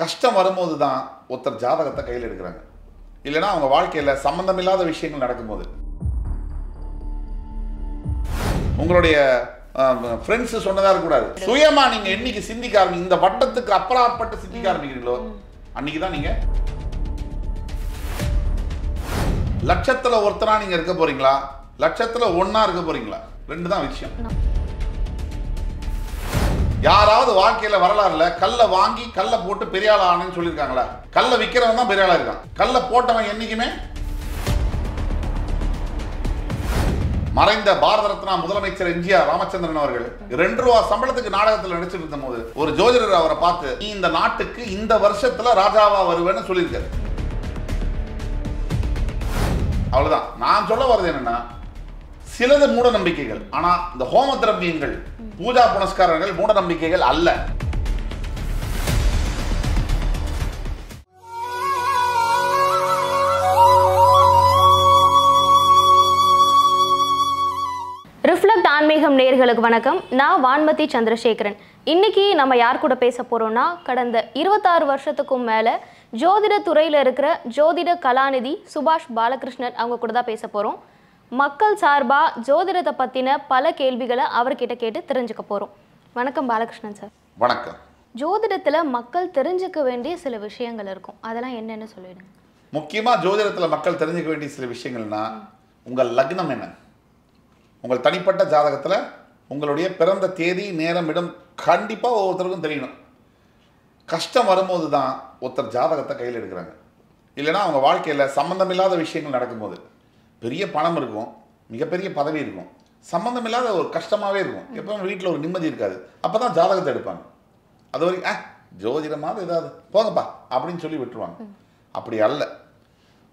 கஷ்டம் வரும்போது தான் ஒருத்தர் ஜாதகத்தை கையில் எடுக்கிறாங்க. இல்லைன்னா அவங்க வாழ்க்கையில் சம்மந்தமில்லாத விஷயங்கள் நடக்கும்போது. உங்களுடைய ஃப்ரெண்ட்ஸ் சொன்னதா இருக்கக்கூடாது. சுயமா நீங்க என்னைக்கு சிந்திக்க ஆரம்பி இந்த வட்டத்துக்கு அப்பாற்பட்டு சிந்திக்க ஆரம்பிக்கிறீங்களோ அன்னைக்கு தான் நீங்க லட்சத்துல ஒருத்தரா நீங்க இருக்க போறீங்களா? லட்சத்துல ஒன்னா இருக்க போறீங்களா? ரெண்டு தான் விஷயம். யாராவது வாழ்க்கையில வரலாறுல கல்லை வாங்கி கல்லை போட்டு பெரிய ஆள் ஆனேன்னு சொல்லியிருக்காங்களா? கல்லை விற்கிறவன் தான் பெரிய ஆளா இருக்கான். கல்லை போட்டவன் என்னைக்குமே? மறைந்த பாரத ரத்னா முதலமைச்சர் எம்ஜிஆர் ராமச்சந்திரன் அவர்கள் ரெண்டு ரூபா சம்பளத்துக்கு நாடகத்தில் நடிச்சிட்டு இருந்த போது ஒரு ஜோதிடர் அவரை பார்த்து நீ இந்த நாட்டுக்கு இந்த வருஷத்துல ராஜாவா வருவேன்னு சொல்லியிருக்காரு. அவ்வளவுதான். நான் சொல்ல வர்றது என்னன்னா சிலது மூட நம்பிக்கைகள் ஆனா இந்த ஹோம திரவியங்கள் பூஜா புனஸ்காரங்கள் மூட நம்பிக்கைகள் அல்ல. ரிஃப்ளெக்ட் ஆன்மீகம் நேர்களுக்கு வணக்கம். நான் வான்மதி சந்திரசேகரன். இன்னைக்கு நம்ம யார் கூட பேச போறோம்னா கடந்த இருபத்தாறு வருஷத்துக்கும் மேல ஜோதிட துறையில இருக்கிற ஜோதிட கலாநிதி சுபாஷ் பாலகிருஷ்ணன் அவங்க கூட தான் பேச போறோம். மக்கள் சார்பா ஜோதிடத்தை பத்தின பல கேள்விகளை அவர்கிட்ட கேட்டு தெரிஞ்சுக்க போறோம். வணக்கம் பாலகிருஷ்ணன் சார். வணக்கம். ஜோதிடத்துல மக்கள் தெரிஞ்சுக்க வேண்டிய சில விஷயங்கள் இருக்கும். அதெல்லாம் என்னன்னு சொல்லிடுங்க. முக்கியமா ஜோதிடத்துல மக்கள் தெரிஞ்சுக்க வேண்டிய சில விஷயங்கள்னா உங்கள் லக்னம் என்ன? உங்கள் தனிப்பட்ட ஜாதகத்துல உங்களுடைய பிறந்த தேதி நேரம் இடம் கண்டிப்பா ஒவ்வொருத்தருக்கும் தெரியணும். கஷ்டம் வரும்போது தான் ஒருத்தர் ஜாதகத்தை கையில் எடுக்கிறாங்க. இல்லைன்னா அவங்க வாழ்க்கையில் சம்மந்தமில்லாத விஷயங்கள் நடக்கும்போது. பெரிய பணம் இருக்கும் மிகப்பெரிய பதவி இருக்கும். சம்மந்தமில்லாத ஒரு கஷ்டமாகவே இருக்கும். எப்பவும் வீட்டில் ஒரு நிம்மதி இருக்காது. அப்போ தான் ஜாதகத்தை எடுப்பாங்க. அது வரைக்கும் ஆ ஜோதிடமாவது ஏதாவது போங்கப்பா அப்படின்னு சொல்லி விட்டுருவாங்க. அப்படி அல்ல.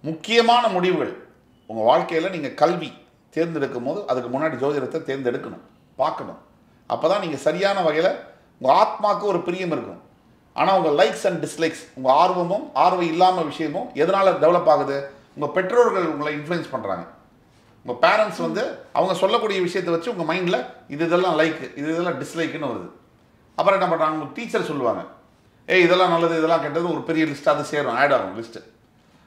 முக்கியமான முடிவுகள். உங்கள் வாழ்க்கையில் நீங்கள் கல்வி தேர்ந்தெடுக்கும் போது அதுக்கு முன்னாடி ஜோதிடத்தை தேர்ந்தெடுக்கணும். பார்க்கணும். அப்போ தான் நீங்கள் சரியான வகையில் உங்கள் ஆத்மாவுக்கு ஒரு பிரியம் இருக்கும். ஆனால் உங்கள் லைக்ஸ் அண்ட் டிஸ்லைக்ஸ் உங்கள் ஆர்வமும் ஆர்வம் இல்லாமல் விஷயமும் எதனால் டெவலப் ஆகுது? உங்கள் பெற்றோர்கள் உங்களை இன்ஃப்ளூயன்ஸ் பண்ணுறாங்க உங்கள் பேரண்ட்ஸ் வந்து அவங்க சொல்லக்கூடிய விஷயத்தை வச்சு உங்கள் மைண்டில் இது இதெல்லாம் லைக் இது இதெல்லாம் டிஸ்லைக்குன்னு வருது. அப்புறம் என்ன பண்ணுறாங்க உங்கள் டீச்சர் சொல்லுவாங்க. ஏய் இதெல்லாம் நல்லது இதெல்லாம் கெட்டது ஒரு பெரிய லிஸ்ட் அது சேரும் ஆட் ஆகும் லிஸ்ட்டு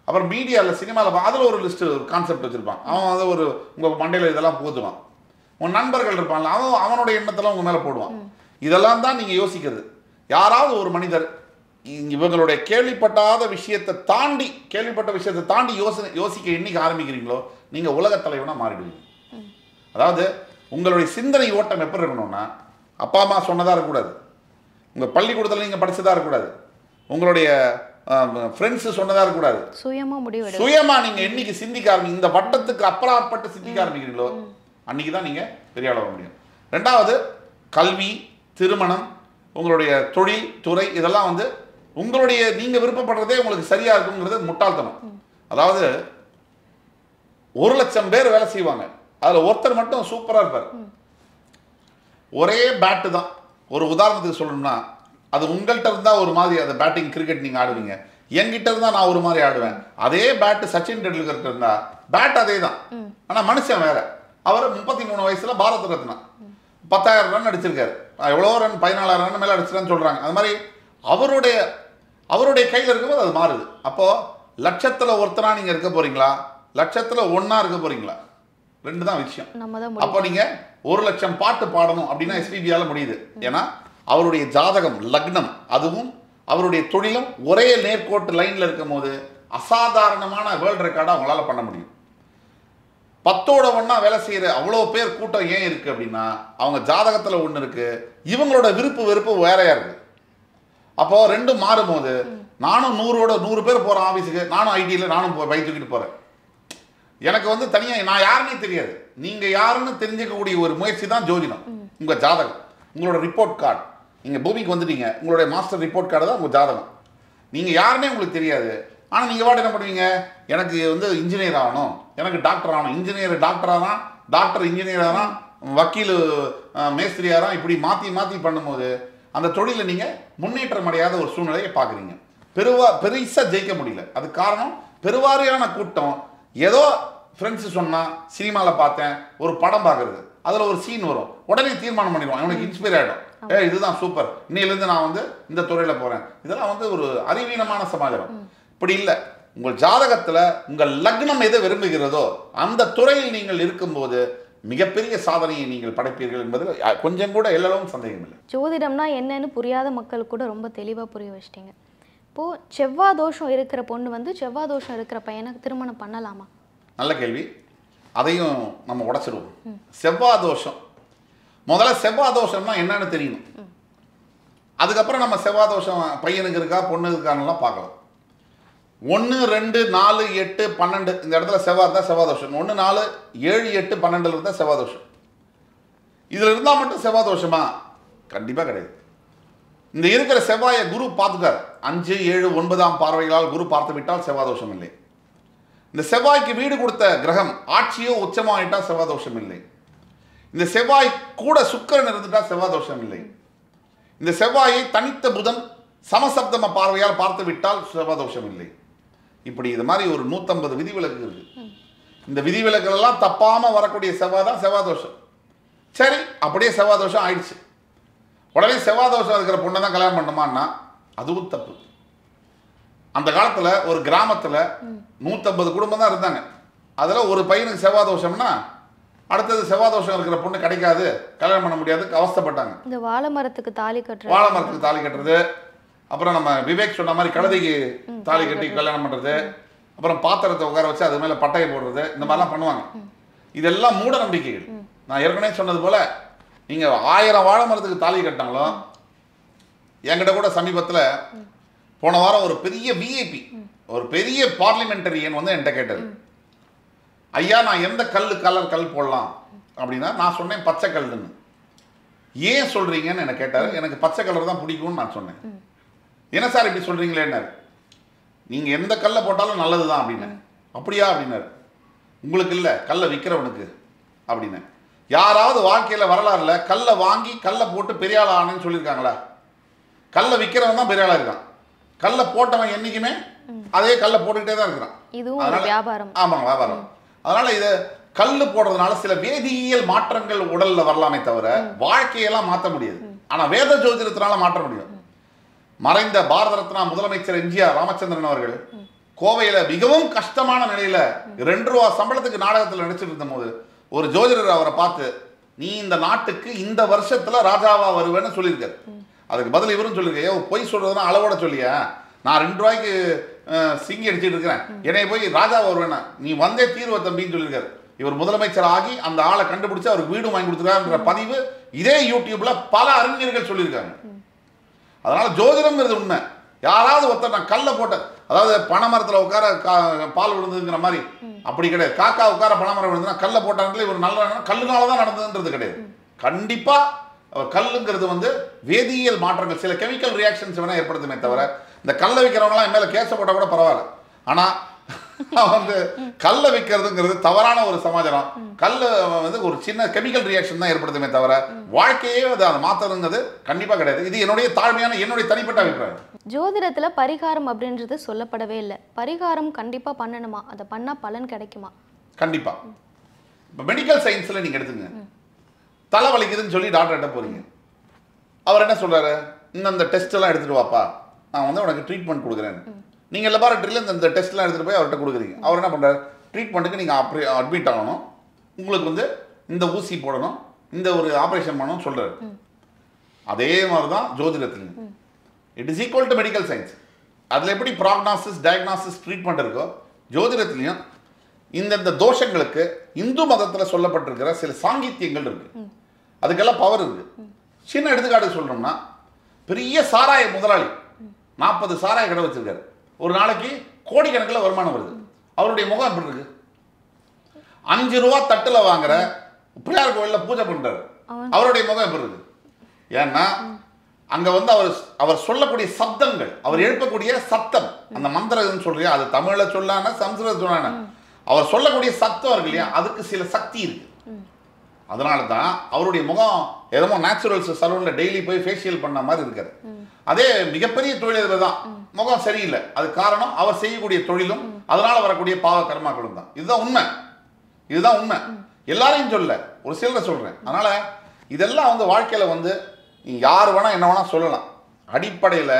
அப்புறம் மீடியாவில் சினிமாவில் அதில் ஒரு லிஸ்ட்டு ஒரு கான்செப்ட் வச்சுருப்பான். அவன் வந்து ஒரு உங்கள் மண்டையில் இதெல்லாம் போதுவான் உன் நண்பர்கள் இருப்பான்ல அவன் அவனோட எண்ணத்தெல்லாம் உங்கள் மேலே போடுவான். இதெல்லாம் தான் நீங்கள் யோசிக்கிறது. யாராவது ஒரு மனிதர் இவங்களுடைய கேள்விப்பட்டாத விஷயத்தை தாண்டி கேள்விப்பட்ட விஷயத்தை தாண்டி யோசனை யோசிக்க என்னைக்கு ஆரம்பிக்கிறீங்களோ நீங்கள் உலகத் தலைவனாக மாறிடுவீங்க. அதாவது உங்களுடைய சிந்தனை ஓட்டம் எப்படி இருக்கணும்னா அப்பா அம்மா சொன்னதாக இருக்கக்கூடாது. உங்கள் பள்ளிக்கூடத்தில் நீங்கள் படிச்சதா இருக்கக்கூடாது. உங்களுடைய ஃப்ரெண்ட்ஸு சொன்னதாக இருக்கக்கூடாது. சுயமா முடிவெடு சுயமா நீங்க என்னைக்கு சிந்திக்க ஆரம்பி இந்த வட்டத்துக்கு அப்பாற்பட்டு சிந்திக்க ஆரம்பிக்கிறீங்களோ அன்னைக்கு தான் நீங்க பெரிய ஆள வர முடியும். ரெண்டாவது கல்வி திருமணம் உங்களுடைய தொழில் துறை இதெல்லாம் வந்து உங்களுடைய நீங்க விருப்பப்படுறதே உங்களுக்கு சரியா இருக்குங்கிறது முட்டாள்தனம். அதாவது ஒரு லட்சம் பேர் வேலை செய்வாங்க. அதுல ஒருத்தர் மட்டும் சூப்பரா இருப்பார். ஒரே பேட்டு தான். ஒரு உதாரணத்துக்கு சொல்லணும்னா அது உங்கள்கிட்ட இருந்தா ஒரு மாதிரி அந்த பேட்டிங் கிரிக்கெட் நீங்க ஆடுவீங்க. என்கிட்ட இருந்தா நான் ஒரு மாதிரி ஆடுவேன். அதே பேட்டு சச்சின் டெண்டுல்கர்கிட்ட இருந்தா பேட் அதே தான். ஆனா மனுஷன் வேற. அவர் முப்பத்தி மூணு வயசுல பாரத ரத்னா. பத்தாயிரம் ரன் அடிச்சிருக்காரு. எவ்வளோ ரன் பதினாலாயிரம் ரன் மேல அடிச்சிருக்கான்னு சொல்றாங்க. அது மாதிரி அவருடைய அவருடைய கையில் இருக்கும்போது அது மாறுது. அப்போ லட்சத்துல ஒருத்தரா நீங்க இருக்க போறீங்களா? லட்சத்துல ஒண்ணா இருக்க போறீங்களா? ரெண்டு தான் விஷயம். அப்போ நீங்க ஒரு லட்சம் பாட்டு பாடணும் அப்படின்னா எஸ்பிபியால முடியுது. ஏன்னா அவருடைய ஜாதகம் லக்னம் அதுவும் அவருடைய தொழிலும் ஒரே நேர்கோட்டு லைன்ல இருக்கும் போது அசாதாரணமான வேர்ல்ட் ரெக்கார்டை அவங்களால பண்ண முடியும். பத்தோட ஒண்ணா வேலை செய்யற அவ்வளோ பேர் கூட்டம் ஏன் இருக்கு அப்படின்னா அவங்க ஜாதகத்துல ஒண்ணு இருக்கு. இவங்களோட விருப்பு வெறுப்பு வேறையா இருக்கு. அப்போ ரெண்டும் மாறும்போது நானும் நூறோட நூறு பேர் போகிறேன் ஆஃபீஸுக்கு நானும் ஐடியில் நானும் போ- பைக் தூக்கிட்டு போகிறேன் எனக்கு வந்து தனியாக நான் யாருன்னே தெரியாது. நீங்கள் யாருன்னு தெரிஞ்சுக்கக்கூடிய ஒரு முயற்சி தான் ஜோதிடம். உங்கள் ஜாதகம். உங்களோட ரிப்போர்ட் கார்டு நீங்கள் பூமிக்கு வந்துட்டீங்க. உங்களுடைய மாஸ்டர் ரிப்போர்ட் கார்டு தான் உங்கள் ஜாதகம். நீங்கள் யாருன்னே உங்களுக்கு தெரியாது. ஆனால் நீங்கள் வாட்டு என்ன பண்ணுவீங்க? எனக்கு வந்து இன்ஜினியர் ஆகணும். எனக்கு டாக்டர் ஆகணும். இன்ஜினியர் டாக்டராக தான் டாக்டர் இன்ஜினியராக தான் வக்கீல் அஹ், இப்படி மாற்றி மாற்றி பண்ணும்போது அந்த தொழில நீங்க முன்னேற்றம் அடையாத ஒரு சூழ்நிலையை பார்க்குறீங்க. பெருவா பெருசா ஜெயிக்க முடியல. அது காரணம் பெருவாரியான கூட்டம். ஏதோ ஃப்ரெண்ட்ஸ் சொன்னா சினிமாவில் பார்த்தேன் ஒரு படம் பார்க்குறது. அதுல ஒரு சீன் வரும். உடனே தீர்மானம் பண்ணிடுவான். இவனுக்கு இன்ஸ்பயர் ஆயிடும். ஏ இதுதான் சூப்பர் இன்னையிலேருந்து நான் வந்து இந்த துறையில போறேன். இதெல்லாம் வந்து ஒரு அறிவீனமான சமாச்சாரம். இப்படி இல்லை. உங்கள் ஜாதகத்துல உங்கள் லக்னம் எதை விரும்புகிறதோ அந்த துறையில் நீங்கள் இருக்கும்போது மிகப்பெரிய சாதனையை நீங்கள் படைப்பீர்கள் என்பதில் கொஞ்சம் கூட எல்லளவும் சந்தேகம் இல்லை. ஜோதிடம்னா என்னன்னு புரியாத மக்களுக்கு கூட ரொம்ப தெளிவாக புரிய வச்சிட்டீங்க. இப்போது செவ்வாய் தோஷம் இருக்கிற பொண்ணு வந்து செவ்வாய் தோஷம் இருக்கிற பையனை திருமணம் பண்ணலாமா? நல்ல கேள்வி. அதையும் நம்ம உடைச்சிருவோம் செவ்வாய் தோஷம். முதல்ல செவ்வாய் தோஷம்னா என்னன்னு தெரியணும். அதுக்கப்புறம் நம்ம செவ்வாய் தோஷம் பையனுக்கு இருக்கா பொண்ணுக்கு இருக்கான்னுலாம் பார்க்கலாம். ஒன்று ரெண்டு நாலு எட்டு பன்னெண்டு. இந்த இடத்துல செவ்வாய் இருந்தால் செவ்வாய் தோஷம் ஒன்று நாலு ஏழு எட்டு பன்னெண்டில் இருந்தால் செவ்வாய் தோஷம் இதில் இருந்தால் மட்டும் செவ்வாய் தோஷமா கண்டிப்பாக கிடையாது. இந்த இருக்கிற செவ்வாயை குரு பார்த்துட்டார். அஞ்சு ஏழு ஒன்பதாம் பார்வைகளால் குரு பார்த்து விட்டால் செவ்வாய் தோஷம் இல்லை. இந்த செவ்வாய்க்கு வீடு கொடுத்த கிரகம் ஆட்சியோ உச்சமாகிட்டால் செவ்வாய் தோஷம் இல்லை. இந்த செவ்வாய் கூட சுக்கரன் இருந்துட்டால் செவ்வாய் தோஷம் இல்லை. இந்த செவ்வாயை தனித்த புதன் சமசப்தம பார்வையால் பார்த்து விட்டால் செவ்வாய் தோஷம் இல்லை. இப்படி இது மாதிரி ஒரு நூற்றம்பது விதிவிலக்கு இருக்கு. இந்த விதிவிலக்குகள் எல்லாம் தப்பாம வரக்கூடிய செவ்வாய் தான் செவ்வாய் தோஷம். சரி அப்படியே செவ்வாய் தோஷம் ஆயிடுச்சு. உடனே செவ்வாய் தோஷம் இருக்கிற பொண்ணை தான் கல்யாணம் பண்ணுமான்னா அதுவும் தப்பு. அந்த காலத்துல ஒரு கிராமத்துல நூற்றம்பது குடும்பம் தான் இருந்தாங்க. அதுல ஒரு பையனுக்கு செவ்வாய் தோஷம்னா அடுத்தது செவ்வாய் தோஷம் இருக்கிற பொண்ணு கிடைக்காது கல்யாணம் பண்ண முடியாது அவஸ்தைப்பட்டாங்க. இந்த வாழை மரத்துக்கு தாலி கட்டுற வாழை மரத்துக்கு தாலி கட்டுறது அப்புறம் நம்ம விவேக் சொன்ன மாதிரி கழுதைக்கு தாலி கட்டி கல்யாணம் பண்றது. அப்புறம் பாத்திரத்தை உட்கார வச்சு அது மேல பட்டையை போடுறது. இந்த மாதிரிலாம் பண்ணுவாங்க. இதெல்லாம் மூட நம்பிக்கைகள். நான் ஏற்கனவே சொன்னது போல நீங்க ஆயிரம் வாழை மரத்துக்கு தாலி கட்டினாலும் என்கிட்ட கூட சமீபத்துல போன வாரம் ஒரு பெரிய விஐபி ஒரு பெரிய பார்லிமெண்டரியன் வந்து என்கிட்ட கேட்டாரு ஐயா நான் எந்த கல் கலர் கல் போடலாம்? அப்படின்னா நான் சொன்னேன் பச்சை கல்லுன்னு. ஏன் சொல்றீங்கன்னு என்ன கேட்டாரு. எனக்கு பச்சை கலர் தான் பிடிக்கும்னு நான் சொன்னேன். என்ன சார் இப்படி சொல்றீங்களேன்னாரு. நீங்க எந்த கல்லை போட்டாலும் நல்லது தான் அப்படின்னு. அப்படியா அப்படின்னாரு. உங்களுக்கு இல்லை கல்லை விற்கிறவனுக்கு அப்படின்னு. யாராவது வாழ்க்கையில வரலாறுல கல்லை வாங்கி கல்லை போட்டு பெரிய ஆள் ஆனேன்னு சொல்லியிருக்காங்களா? கல்லை விற்கிறவன் தான் பெரிய ஆளா இருக்கான். கல்லை போட்டவன் என்னைக்குமே அதே கல்லை போட்டுக்கிட்டே தான் இருக்கிறான். இதுவும் வியாபாரம். ஆமாங்க வியாபாரம். அதனால இது கல்லு போடுறதுனால சில வேதியியல் மாற்றங்கள் உடல்ல வரலாமே தவிர வாழ்க்கையெல்லாம் மாற்ற முடியாது. ஆனா வேத ஜோதிடத்தினால மாற்ற முடியும். மறைந்த பாரத ரத்னா முதலமைச்சர் எம்ஜிஆர் ராமச்சந்திரன் அவர்கள் கோவையில மிகவும் கஷ்டமான நிலையில ரெண்டு ரூபா சம்பளத்துக்கு நாடகத்தில் நடிச்சிட்டு இருந்தபோது ஒரு ஜோதிடர் அவரை பார்த்து நீ இந்த நாட்டுக்கு இந்த வருஷத்துல ராஜாவா வருவேன்னு சொல்லியிருக்காரு. அதுக்கு பதில் இவரும் சொல்லியிருக்கேன் ஏ பொய் சொல்றதுன்னா அளவோட சொல்லியா? நான் ரெண்டு ரூபாய்க்கு சிங்கி அடிச்சிட்டு இருக்கிறேன். என்னை போய் ராஜா வருவேனா நீ வந்தே தீர்வ தம்பின்னு சொல்லியிருக்காரு. இவர் முதலமைச்சர் ஆகி அந்த ஆளை கண்டுபிடிச்சு அவருக்கு வீடு வாங்கி கொடுத்துருக்காருன்ற பதிவு இதே யூடியூப்ல பல அறிஞர்கள் சொல்லியிருக்காங்க. அதனால் ஜோதிடம்ங்கிறது உண்மை. யாராவது ஒருத்தர் நான் கல்லை போட்டேன் அதாவது பனைமரத்தில் உட்கார கா- பால் விழுந்ததுங்கிற மாதிரி அப்படி கிடையாது. காக்கா உட்கார பனைமரம் விழுந்துனா கல்லை போட்டாங்களே இவர் நல்ல கல்லுனால தான் நடந்ததுன்றது கிடையாது. கண்டிப்பாக கல்லுங்கிறது வந்து வேதியியல் மாற்றங்கள் சில கெமிக்கல் ரியாக்ஷன்ஸ் வேணால் ஏற்படுத்துமே தவிர இந்த கல்லை விற்கிறவங்களாம் என் மேலே கேச போட்டால் கூட பரவாயில்ல. ஆனால் வந்து கல்லை விற்கிறதுங்கிறது தவறான ஒரு சமாச்சாரம். கல்ல வந்து ஒரு சின்ன கெமிக்கல் ரியாக்ஷன் தான் ஏற்படுத்துமே தவிர வாழ்க்கையே அது அதை மாத்தணுங்கிறது கண்டிப்பா கிடையாது. இது என்னுடைய தாழ்மையான என்னுடைய தனிப்பட்ட அபிப்பிராயம். ஜோதிடத்துல பரிகாரம் அப்படின்றது சொல்லப்படவே இல்லை. பரிகாரம் கண்டிப்பா பண்ணணுமா? அதை பண்ணா பலன் கிடைக்குமா? கண்டிப்பா. இப்போ மெடிக்கல் சயின்ஸ்ல நீங்க எடுத்துங்க. தலை வலிக்குதுன்னு சொல்லி டாக்டர்கிட்ட போறீங்க. அவர் என்ன சொல்றாரு? இந்த டெஸ்ட் எல்லாம் எடுத்துட்டு வாப்பா. நான் வந்து உனக்கு ட்ரீட்மெண்ட் கொடுக்குறேன் நீங்க லெபார்ட்டரியில் இந்த டெஸ்ட்லாம் எடுத்துட்டு போய் அவர்கிட்ட கொடுக்குறீங்க. அவர் என்ன பண்றாரு? ட்ரீட்மெண்ட்டுக்கு நீங்க அப்படி அட்மிட் ஆகணும். உங்களுக்கு வந்து இந்த ஊசி போடணும். இந்த ஒரு ஆபரேஷன் பண்ணணும் சொல்றாரு. அதே மாதிரி தான் ஜோதிடத்துலையும் it is equal to medical science அதில் எப்படி ப்ராக்னாசிஸ் டயக்னாசிஸ் ட்ரீட்மெண்ட் இருக்கோ ஜோதிடத்துலையும் இந்தந்த தோஷங்களுக்கு இந்து மதத்தில் சொல்லப்பட்டிருக்கிற சில சாங்கித்யங்கள் இருக்கு. அதுக்கெல்லாம் பவர் இருக்கு. சின்ன எடுத்துக்காட்டு சொல்றோம்னா பெரிய சாராய முதலாளி நாற்பது சாராய கடை வச்சிருக்காரு. ஒரு நாளைக்கு கோடிக்கணக்கில் வருமானம் வருது. அவருடைய முகம் எப்படி இருக்கு? அஞ்சு ரூபா தட்டுல வாங்குற பிள்ளையார் கோயில்ல பூஜை பண்றாரு. அவருடைய முகம் எப்படி இருக்கு? ஏன்னா அங்க வந்து அவர் அவர் சொல்லக்கூடிய சப்தங்கள் அவர் எழுப்பக்கூடிய சத்தம். அந்த மந்திரம் சொல்றியா? அது தமிழ்ல சொல்லான சம்ஸ்கிருத சொல்லான? அவர் சொல்லக்கூடிய சத்தம் இருக்கு இல்லையா? அதுக்கு சில சக்தி இருக்கு. அதனால தான் அவருடைய முகம் எதமோ நேச்சுரல்ஸ் சலூனில் டெய்லி போய் ஃபேஷியல் பண்ண மாதிரி இருக்காரு. அதே மிகப்பெரிய தொழிலதிபர் தான். முகம் சரியில்லை. அது காரணம் அவர் செய்யக்கூடிய தொழிலும் அதனால வரக்கூடிய பாவ கர்மாக்களும் தான். இதுதான் உண்மை. இதுதான் உண்மை. எல்லாரையும் சொல்ல ஒரு சிலரை சொல்கிறேன் அதனால் இதெல்லாம் வந்து வாழ்க்கையில் வந்து யார் வேணால் என்ன வேணால் சொல்லலாம். அடிப்படையில்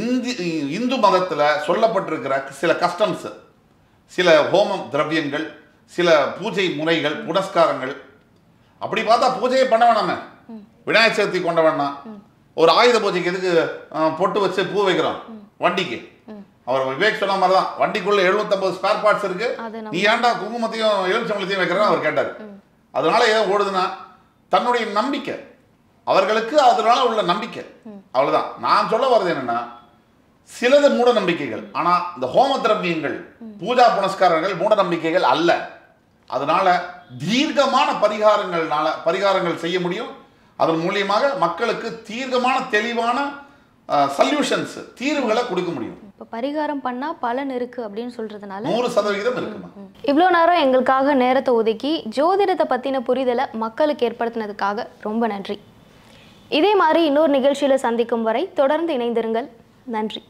இந்தி இந்து மதத்தில் சொல்லப்பட்டிருக்கிற சில கஸ்டம்ஸு சில ஹோமம் திரவியங்கள் சில பூஜை முறைகள் புனஸ்காரங்கள். அப்படி பார்த்தா பூஜையே பண்ண வேணாமே விநாயகர் சதுர்த்தி கொண்ட வேணாம் ஒரு ஆயுத பூஜைக்கு எதுக்கு பொட்டு வச்சு பூ வைக்கிறோம்? வண்டிக்கு. அவர் விவேக் சொன்ன மாதிரி தான் வண்டிக்குள்ள 750 ஸ்பேர் பார்ட்ஸ் இருக்கு. நீ ஏன்டா குங்குமத்தையும் எலுமிச்சம்பளத்தையும் வைக்கிறேன்னு அவர் கேட்டார். அதனால ஏன் ஓடுதுன்னா தன்னுடைய நம்பிக்கை. அவர்களுக்கு அதனால உள்ள நம்பிக்கை. அவ்வளவுதான். நான் சொல்ல வர்றது என்னன்னா சிலது மூட நம்பிக்கைகள். ஆனா இந்த ஹோம திரவியங்கள் பூஜா புனஸ்காரங்கள் மூட நம்பிக்கைகள் அல்ல. அதனால தீர்க்கமான பரிகாரங்கள்னால பரிகாரங்கள் செய்ய முடியும். அதன் மூலியமாக மக்களுக்கு தீர்க்கமான தெளிவான சல்யூஷன்ஸ் தீர்வுகளை கொடுக்க முடியும். இப்போ பரிகாரம் பண்ணா பலன் இருக்கு அப்படின்னு சொல்றதுனால நூறு சதவிகிதம் இருக்குமா? இவ்வளோ நேரம் எங்களுக்காக நேரத்தை ஒதுக்கி ஜோதிடத்தை பற்றின புரிதலை மக்களுக்கு ஏற்படுத்தினதுக்காக ரொம்ப நன்றி. இதே மாதிரி இன்னொரு நிகழ்ச்சியில் சந்திக்கும் வரை தொடர்ந்து இணைந்திருங்கள். நன்றி.